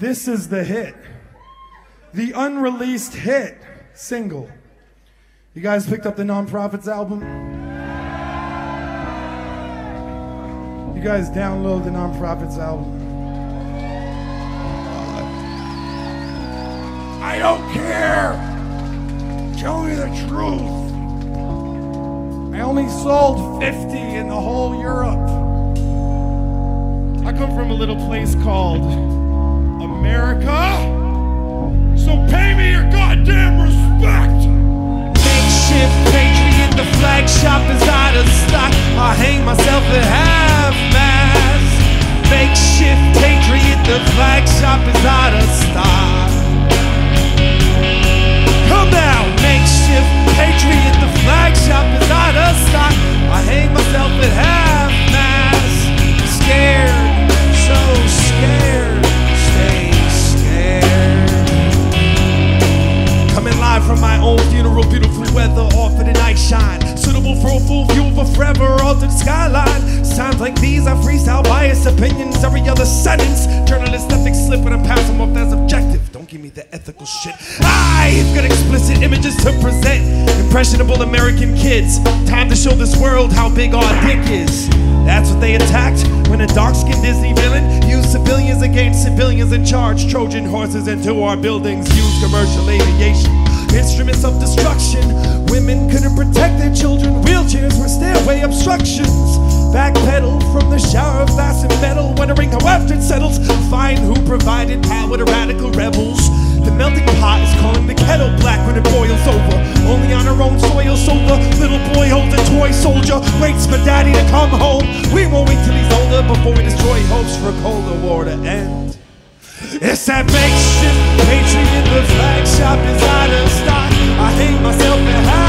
This is the hit. The unreleased hit single. You guys picked up the Non-Prophets album? You guys download the Non-Prophets album. I don't care. Tell me the truth. I only sold 50 in the whole Europe. I come from a little place called America. So pay me your goddamn own funeral, beautiful weather, off of the night shine. Suitable for a full view of a forever altered skyline. Sounds like these are freestyle biased opinions. Every other sentence, journalist ethics slip when I pass them off as objective. Don't give me the ethical shit. I've got explicit images to present. Impressionable American kids. Time to show this world how big our dick is. That's what they attacked when a dark skinned Disney villain used civilians against civilians and charged Trojan horses into our buildings. Used commercial aviation. Instruments of destruction. Women couldn't protect their children. Wheelchairs were stairway obstructions. Backpedal from the shower of glass and metal. Wondering how after it settles, find who provided power to radical rebels. The melting pot is calling the kettle black when it boils over. Only on our own soil, so the little boy holds a toy soldier. Waits for daddy to come home. We won't wait till he's older before we destroy hopes for a colder war to end. It's that makeshift patriot, the flag shop is out of stock. I hate myself half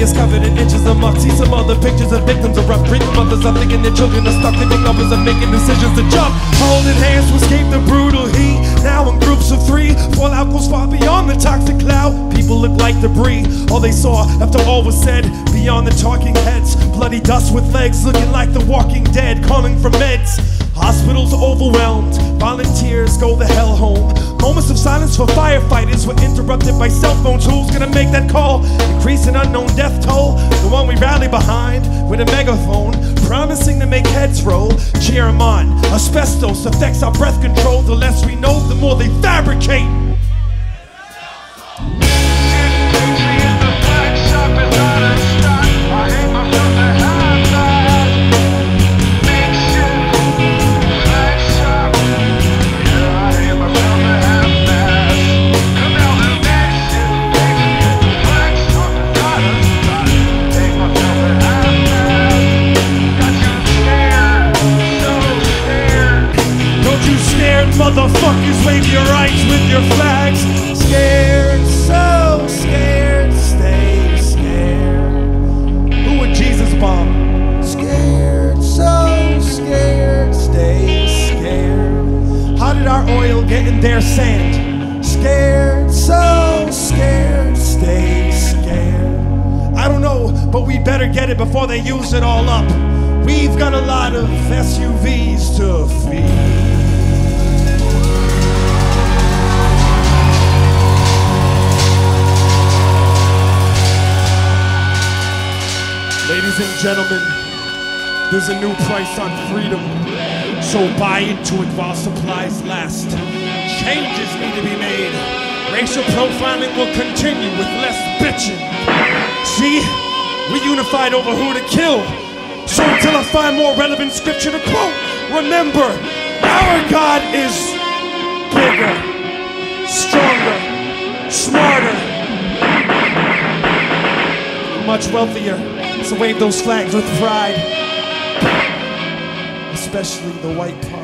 is covered in inches of muck. See some other pictures of victims of rough treatment. Mothers are thinking their children are stuck. They numbers and making decisions to jump. Holding hands to escape the brutal heat. Now in groups of three, fallout goes far beyond the toxic cloud. People look like debris. All they saw after all was said, beyond the talking heads, bloody dust with legs, looking like the Walking Dead, calling for meds. Hospitals overwhelmed, volunteers go the hell home. Silence for firefighters were interrupted by cell phones. Who's gonna make that call? Increase an unknown death toll, the one we rally behind with a megaphone, promising to make heads roll. Cheer 'em on. Asbestos affects our breath control. The less we know, the more they fabricate. Motherfuckers wave your rights with your flags. Scared, so scared, stay scared. Who would Jesus bomb? Scared, so scared, stay scared. How did our oil get in their sand? Scared, so scared, stay scared. I don't know, but we better get it before they use it all up. We've got a lot of SUVs to feed. Ladies and gentlemen, there's a new price on freedom. So buy into it while supplies last. Changes need to be made. Racial profiling will continue with less bitching. See, we unified over who to kill. So until I find more relevant scripture to quote, remember, our God is bigger, stronger, smarter, much wealthier. So wave those flags with pride, especially the white part.